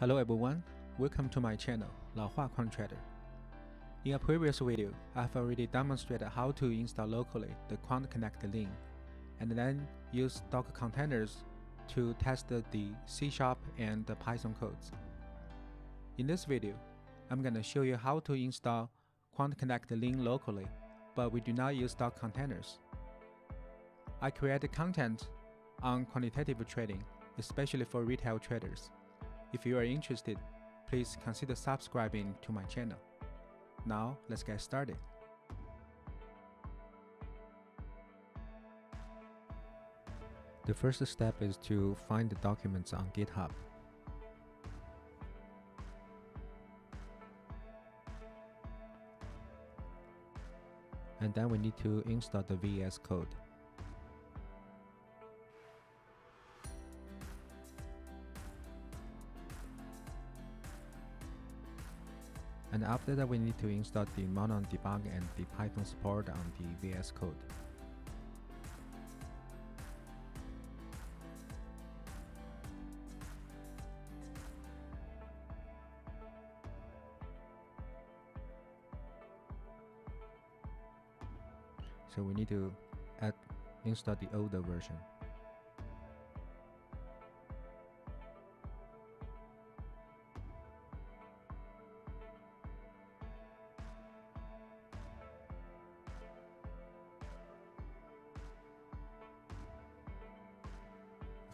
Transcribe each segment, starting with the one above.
Hello everyone, welcome to my channel, 老话 Quant Trader. In a previous video, I've already demonstrated how to install locally the Quant Connect Lean, and then use Docker containers to test the C Sharp and the Python codes. In this video, I'm gonna show you how to install Quant Connect Lean locally, but we do not use Docker containers. I created content on quantitative trading, especially for retail traders. If you are interested, please consider subscribing to my channel. Now, let's get started. The first step is to find the documents on GitHub. And then we need to install the VS Code. And after that, we need to install the Mono debug and the Python support on the VS Code. So we need to add install the older version.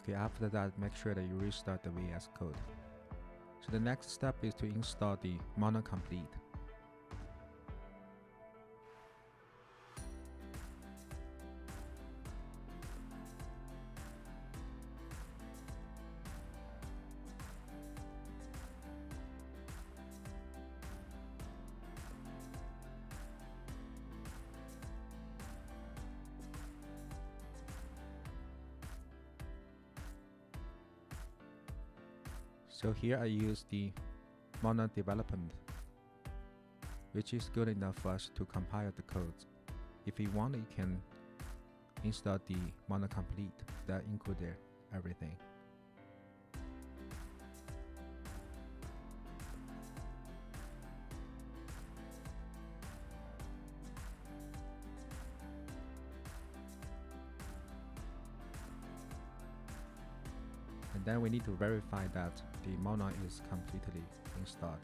Okay, after that, make sure that you restart the VS Code. So the next step is to install the Mono So here I use the Mono development, which is good enough for us to compile the codes. If you want, you can install the Mono complete that include everything. And then we need to verify that the Mono is completely installed.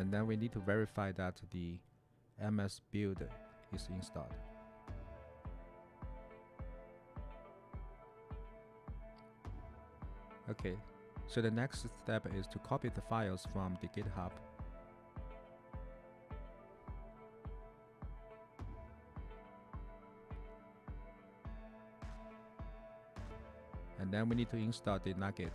And then we need to verify that the ms build is installed. Okay, so the next step is to copy the files from the GitHub. And then we need to install the NuGet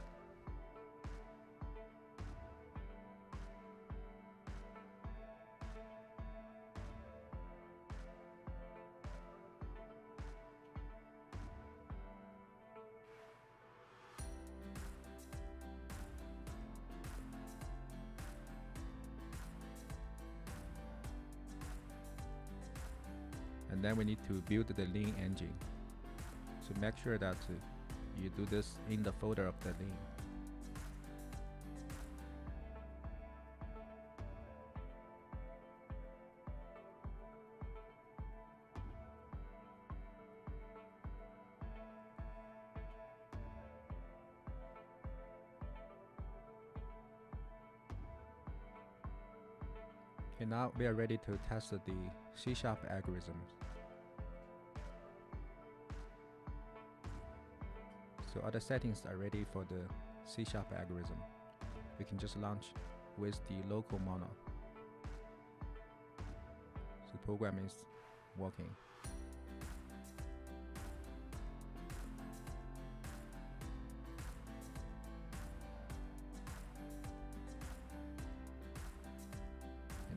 and then we need to build the lean engine. So make sure that you do this in the folder of the lean. Okay, now we are ready to test the C-sharp algorithms. So all the settings are ready for the C-sharp algorithm. We can just launch with the local mono. So the program is working.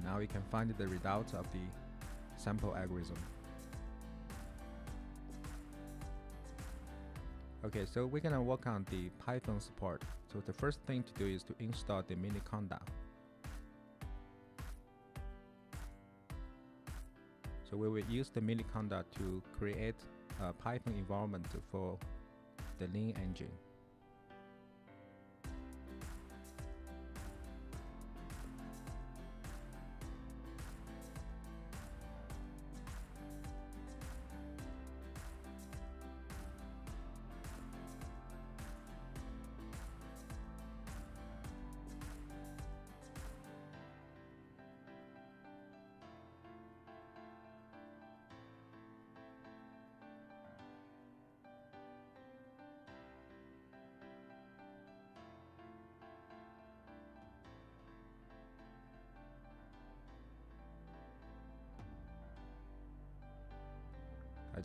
Now we can find the results of the sample algorithm. Okay, so we're gonna work on the Python support. So the first thing to do is to install the Miniconda. So we will use the Miniconda to create a Python environment for the Lean engine.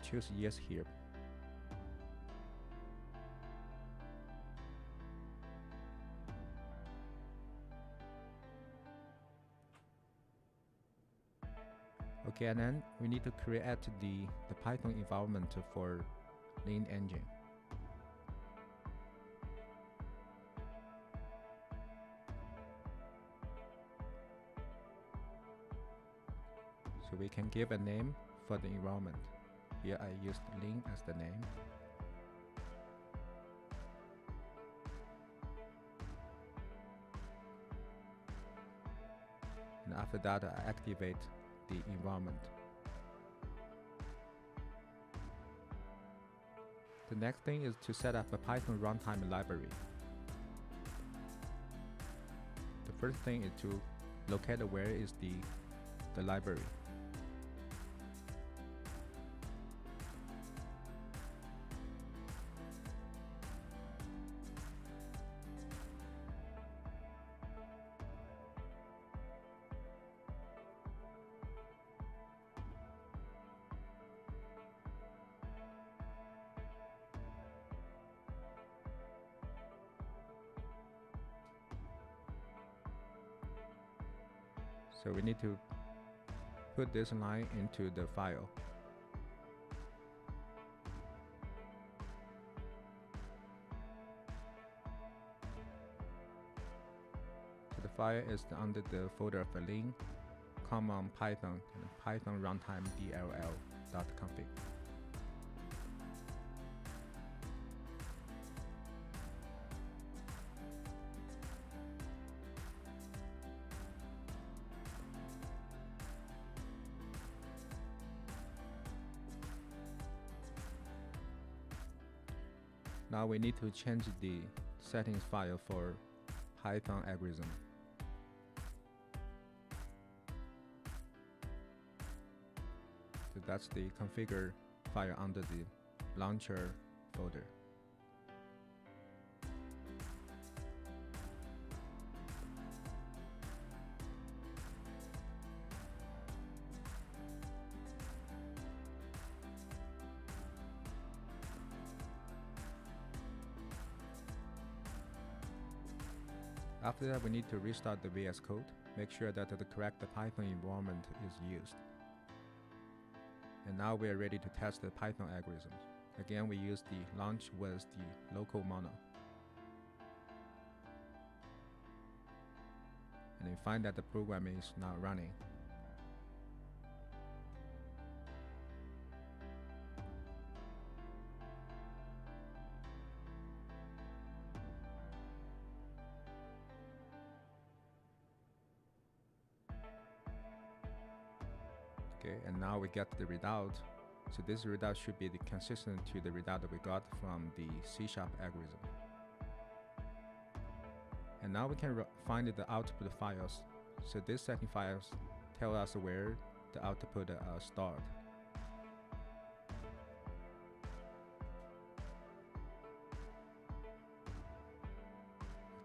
Choose yes here. Okay, and then we need to create the, the Python environment for Lean engine. So we can give a name for the environment. Here I used lean as the name. And after that, I activate the environment. The next thing is to set up a Python runtime library. The first thing is to locate where is the, the library. So we need to put this line into the file. So the file is under the folder of Lean, common Python, and Python runtime dll.config. Now we need to change the settings file for Python algorithm. So that's the configure file under the launcher folder. After that, we need to restart the VS Code, make sure that the correct Python environment is used. And now we are ready to test the Python algorithms. Again, we use the launch with the local mono. And we find that the program is not running. Okay and now we get the result so this result should be consistent to the result that we got from the C-sharp algorithm. And now we can find the output files. So these setting files tell us where the output uh, stored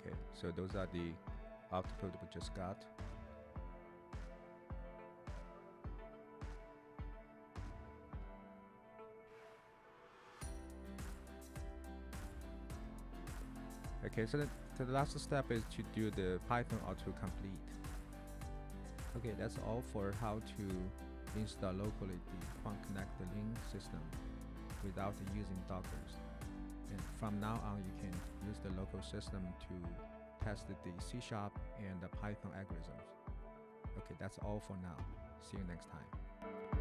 okay so those are the output we just got Okay, so the, so the last step is to do the Python auto complete. Okay, that's all for how to install locally the Quant Connect Lean system without using Dockers. And from now on, you can use the local system to test the C Sharp and the Python algorithms. Okay, that's all for now. See you next time.